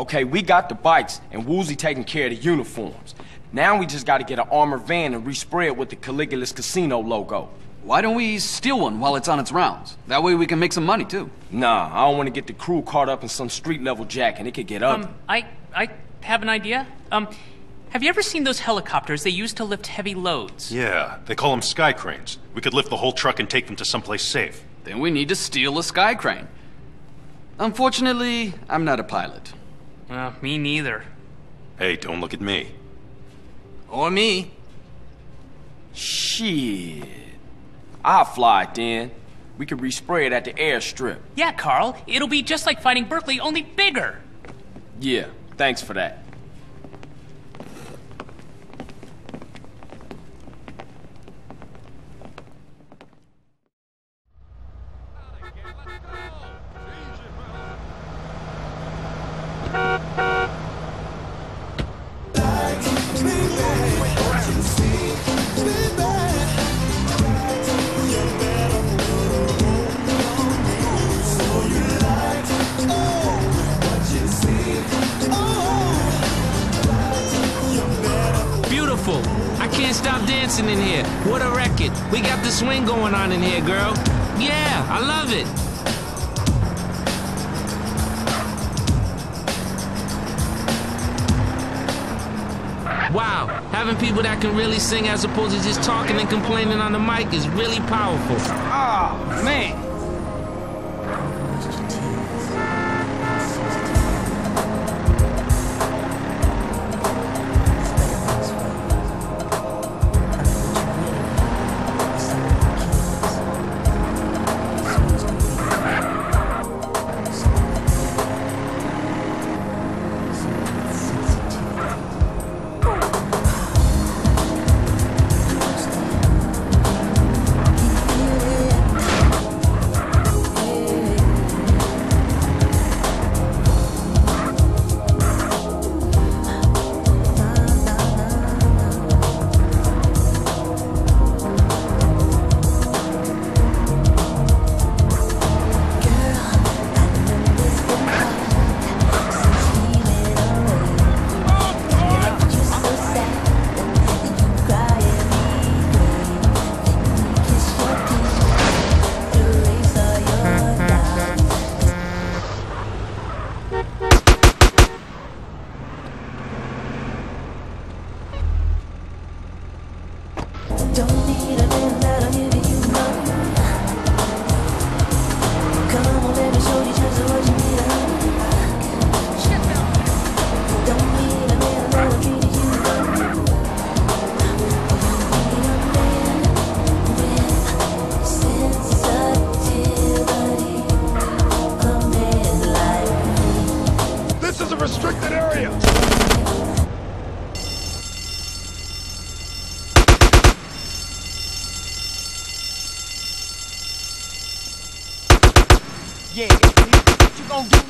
Okay, we got the bikes, and Woozie taking care of the uniforms. Now we just gotta get an armored van and respray it with the Caligula's Casino logo. Why don't we steal one while it's on its rounds? That way we can make some money, too. Nah, I don't want to get the crew caught up in some street-level jack, and it could get ugly. Um, I, I have an idea. Um, have you ever seen those helicopters they use to lift heavy loads? Yeah, they call them sky cranes. We could lift the whole truck and take them to someplace safe. Then we need to steal a sky crane. Unfortunately, I'm not a pilot. Uh, me neither. Hey, don't look at me. Or me. Shit. I'll fly it then. We could respray it at the airstrip. Yeah, Carl. It'll be just like fighting Berkley, only bigger. Yeah, thanks for that. Dancing in here. What a record. We got the swing going on in here, girl. Yeah, I love it. Wow, having people that can really sing as opposed to just talking and complaining on the mic is really powerful. Oh, man. Yeah, what you gonna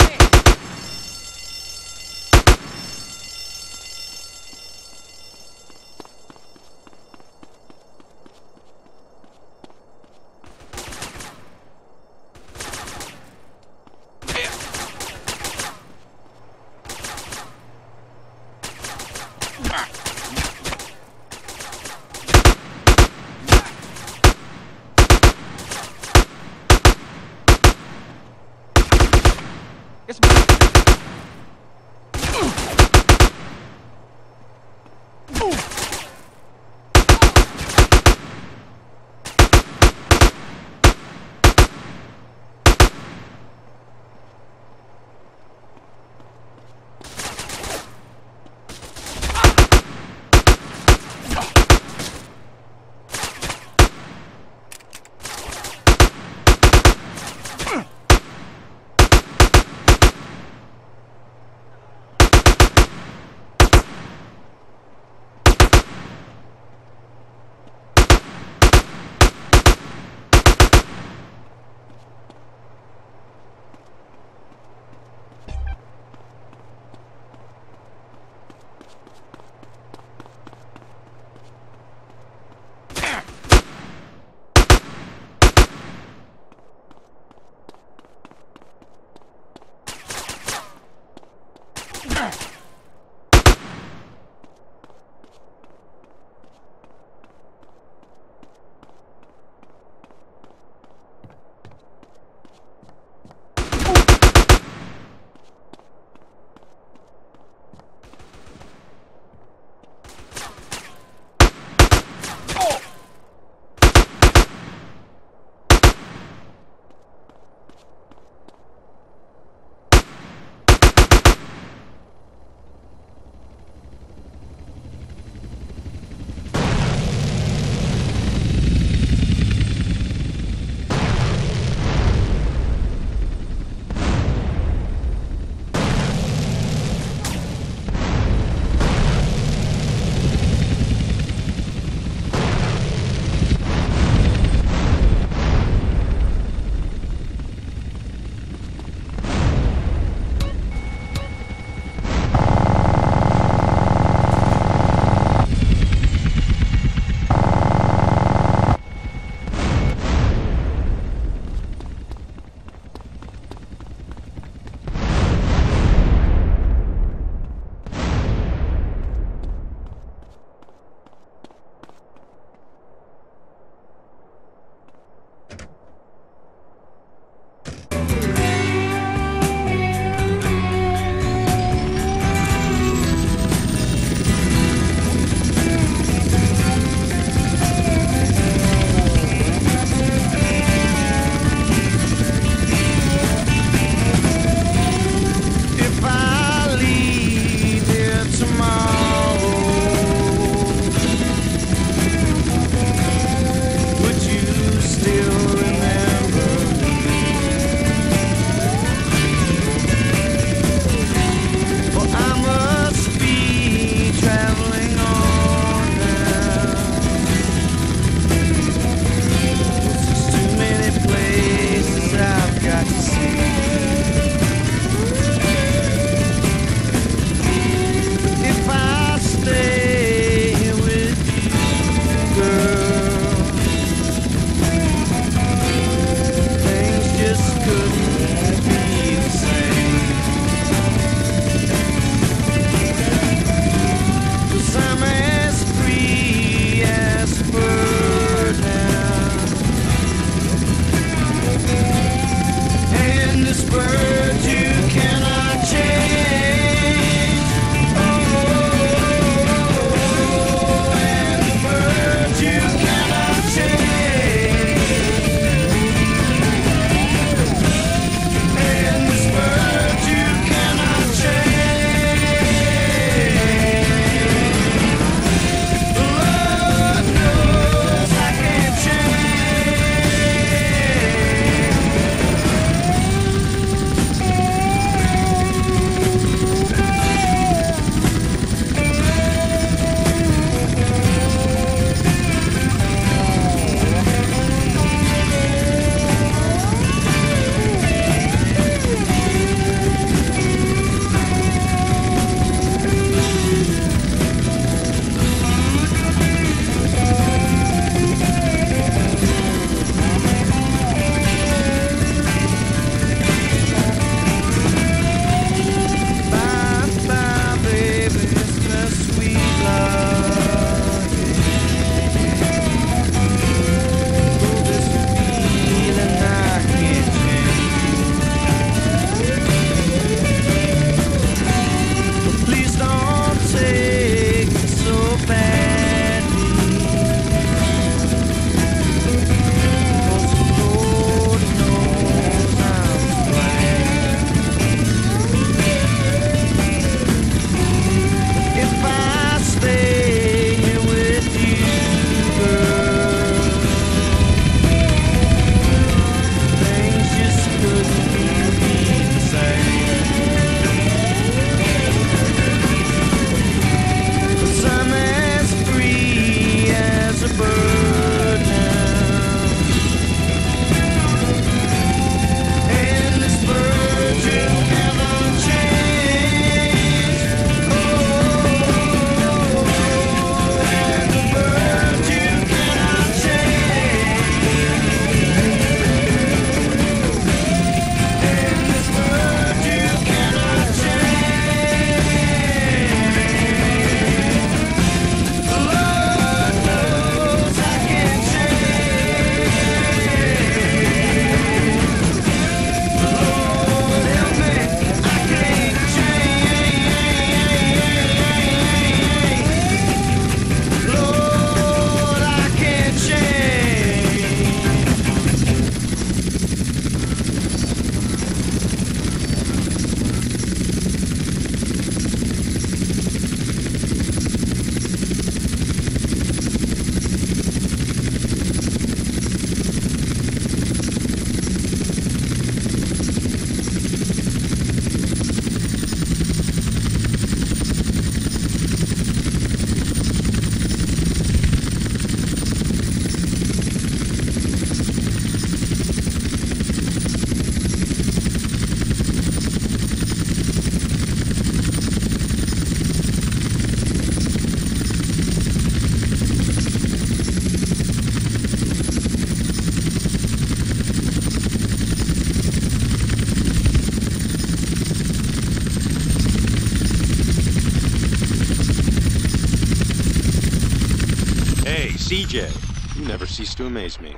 CJ, you never cease to amaze me.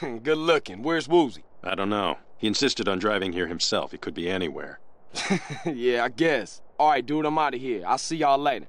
Good looking. Where's Woozie? I don't know. He insisted on driving here himself. He could be anywhere. yeah, I guess. All right, dude, I'm out of here. I'll see y'all later.